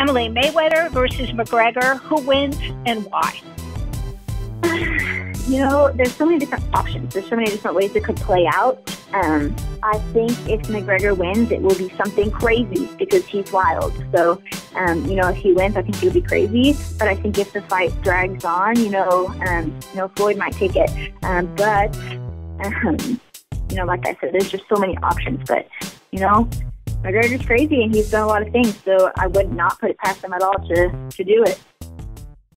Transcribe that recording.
Emily, Mayweather versus McGregor, who wins and why? You know, there's so many different options. There's so many different ways it could play out. Um, I think if McGregor wins, it will be something crazy because he's wild. So, um, you know, if he wins, I think he'll be crazy. But I think if the fight drags on, you know, um, you know, Floyd might take it. Um, but, um, you know, like I said, there's just so many options. But, you know, McGregor's crazy and he's done a lot of things. So I would not put it past him at all to, to do it.